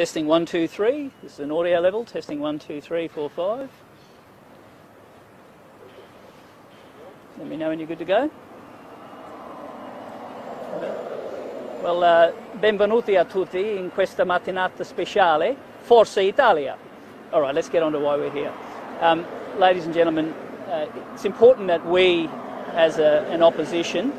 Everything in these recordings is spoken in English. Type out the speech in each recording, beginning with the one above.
Testing one, two, three. This is an audio level. Testing one, two, three, four, five. Let me know when you're good to go. Well, uh, benvenuti a tutti in questa mattinata speciale, Forza Italia. All right, let's get on to why we're here. Um, ladies and gentlemen, uh, it's important that we, as a, an opposition,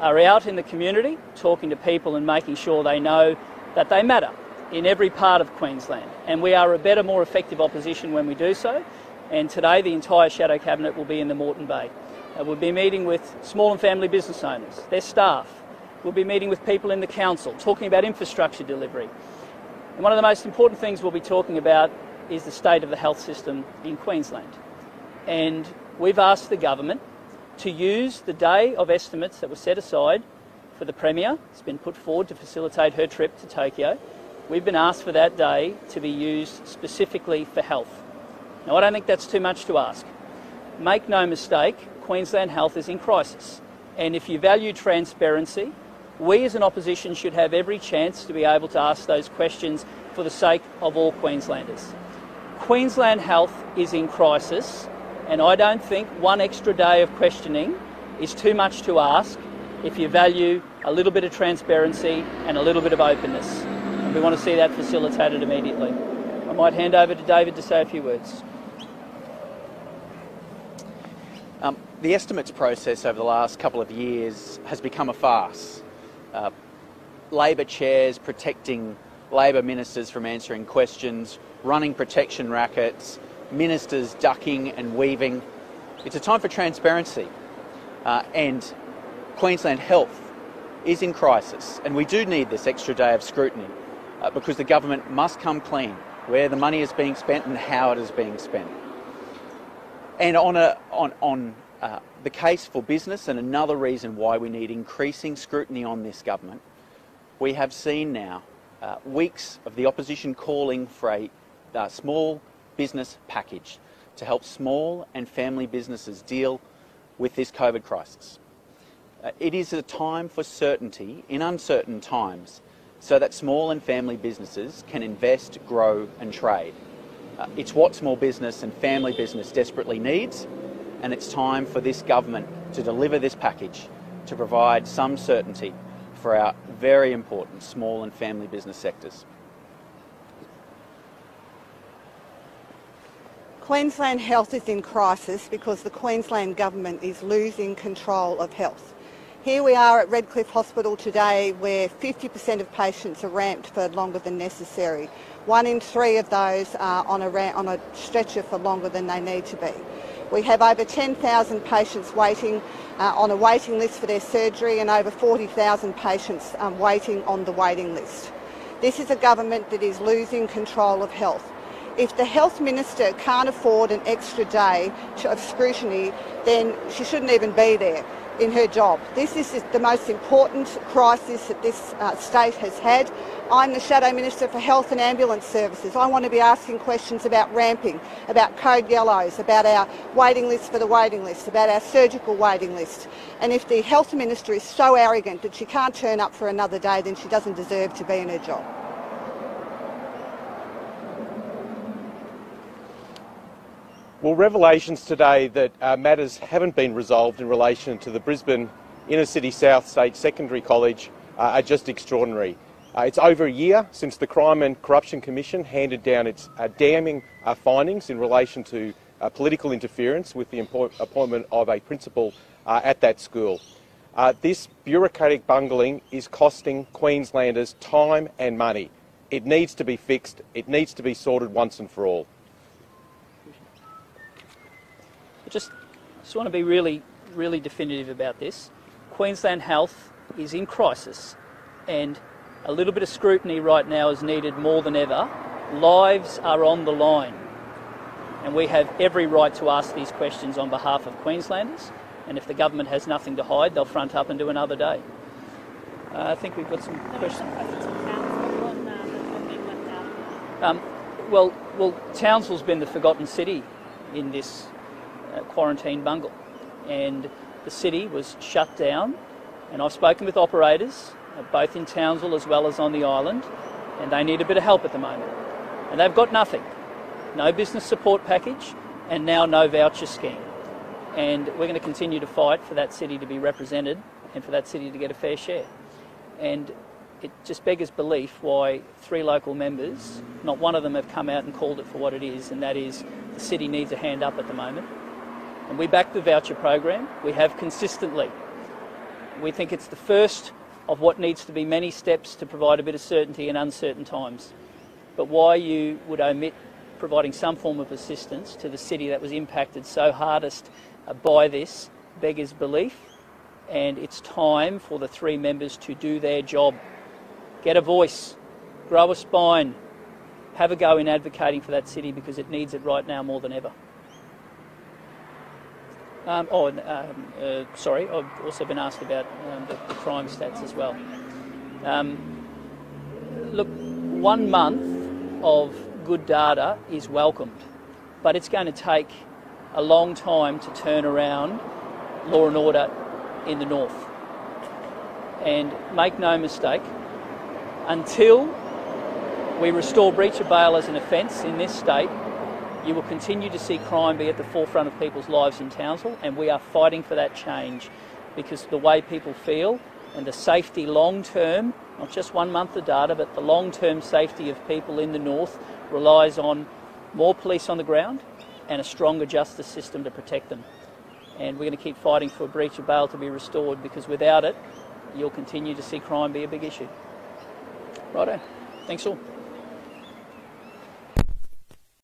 are out in the community talking to people and making sure they know that they matter in every part of Queensland. And we are a better, more effective opposition when we do so. And today, the entire Shadow Cabinet will be in the Moreton Bay. Uh, we'll be meeting with small and family business owners, their staff. We'll be meeting with people in the council, talking about infrastructure delivery. And one of the most important things we'll be talking about is the state of the health system in Queensland. And we've asked the government to use the day of estimates that were set aside for the Premier. It's been put forward to facilitate her trip to Tokyo. We've been asked for that day to be used specifically for health. Now, I don't think that's too much to ask. Make no mistake, Queensland health is in crisis. And if you value transparency, we as an opposition should have every chance to be able to ask those questions for the sake of all Queenslanders. Queensland health is in crisis, and I don't think one extra day of questioning is too much to ask if you value a little bit of transparency and a little bit of openness. We want to see that facilitated immediately. I might hand over to David to say a few words. Um, the estimates process over the last couple of years has become a farce. Uh, Labor chairs protecting Labor ministers from answering questions, running protection rackets, ministers ducking and weaving. It's a time for transparency. Uh, and Queensland Health is in crisis, and we do need this extra day of scrutiny uh, because the government must come clean where the money is being spent and how it is being spent. And on, a, on, on uh, the case for business, and another reason why we need increasing scrutiny on this government, we have seen now uh, weeks of the opposition calling for a uh, small business package to help small and family businesses deal with this COVID crisis. Uh, it is a time for certainty in uncertain times so that small and family businesses can invest, grow and trade. Uh, it's what small business and family business desperately needs and it's time for this government to deliver this package to provide some certainty for our very important small and family business sectors. Queensland Health is in crisis because the Queensland Government is losing control of health. Here we are at Redcliffe Hospital today where 50% of patients are ramped for longer than necessary. One in three of those are on a, on a stretcher for longer than they need to be. We have over 10,000 patients waiting uh, on a waiting list for their surgery and over 40,000 patients um, waiting on the waiting list. This is a government that is losing control of health. If the health minister can't afford an extra day of scrutiny, then she shouldn't even be there in her job. This is the most important crisis that this uh, state has had. I'm the Shadow Minister for Health and Ambulance Services. I want to be asking questions about ramping, about code yellows, about our waiting list for the waiting list, about our surgical waiting list. And if the Health Minister is so arrogant that she can't turn up for another day, then she doesn't deserve to be in her job. Well, revelations today that uh, matters haven't been resolved in relation to the Brisbane Inner City South State Secondary College uh, are just extraordinary. Uh, it's over a year since the Crime and Corruption Commission handed down its uh, damning uh, findings in relation to uh, political interference with the appointment of a principal at that school. this bureaucratic bungling is costing Queenslanders time and money. It needs to be fixed. It needs to be sorted once and for all. Just, just want to be really, really definitive about this. Queensland Health is in crisis, and a little bit of scrutiny right now is needed more than ever. Lives are on the line, and we have every right to ask these questions on behalf of Queenslanders. And if the government has nothing to hide, they'll front up and do another day. Uh, I think we've got some questions. Um, well, well, Townsville's been the forgotten city in this uh, quarantine bungle. And the city was shut down. And I've spoken with operators, uh, both in Townsville as well as on the island. and they need a bit of help at the moment. And they've got nothing no business support package, and now no voucher scheme. And we're going to continue to fight for that city to be represented and for that city to get a fair share. And it just beggars belief why three local members, not one of them have come out and called it for what it is, and that is the city needs a hand up at the moment. And we back the voucher program. We have consistently. We think it's the first of what needs to be many steps to provide a bit of certainty in uncertain times. But why you would omit providing some form of assistance to the city that was impacted so hardest uh, by this beggars belief. And it's time for the three members to do their job. Get a voice, grow a spine, have a go in advocating for that city because it needs it right now more than ever. Um, oh, um, uh, sorry, I've also been asked about um, the, the, crime stats as well. Um, look, one month of good data is welcomed, but it's going to take a long time to turn around law and order in the north. And make no mistake, until we restore breach of bail as an offence in this state, you will continue to see crime be at the forefront of people's lives in Townsville, and we are fighting for that change because the way people feel and the safety long term, not just one month of data, but the long term safety of people in the north relies on more police on the ground and a stronger justice system to protect them. And we're going to keep fighting for a breach of bail to be restored because without it, you'll continue to see crime be a big issue. Righto. Thanks all.